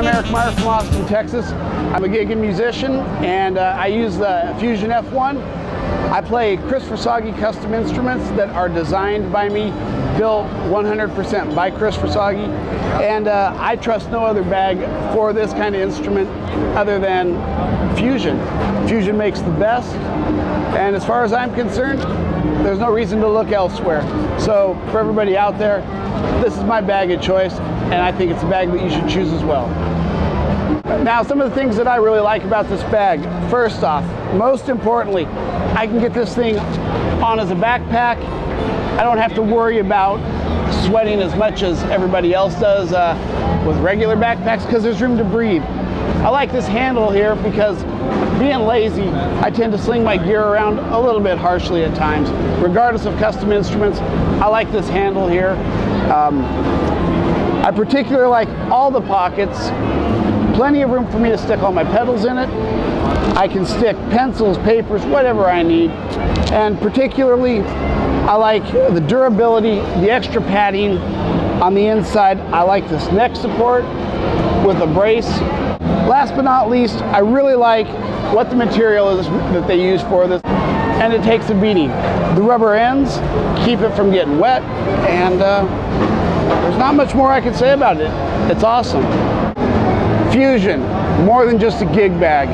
I'm Eric Meyer from Austin, Texas. I'm a gigging musician and uh, I use the Fusion F1. I play Chris Versaghi custom instruments that are designed by me, built 100% by Chris Versaghi. And uh, I trust no other bag for this kind of instrument other than Fusion. Fusion makes the best. And as far as I'm concerned, there's no reason to look elsewhere. So for everybody out there, this is my bag of choice, and I think it's a bag that you should choose as well. Now, some of the things that I really like about this bag. First off, most importantly, I can get this thing on as a backpack. I don't have to worry about sweating as much as everybody else does uh, with regular backpacks because there's room to breathe. I like this handle here because being lazy, I tend to sling my gear around a little bit harshly at times. Regardless of custom instruments, I like this handle here. Um, I particularly like all the pockets. Plenty of room for me to stick all my pedals in it. I can stick pencils, papers, whatever I need. And particularly, I like the durability, the extra padding on the inside. I like this neck support with a brace. Last but not least, I really like what the material is that they use for this and it takes a beating. The rubber ends keep it from getting wet and uh, there's not much more I can say about it. It's awesome. Fusion, more than just a gig bag.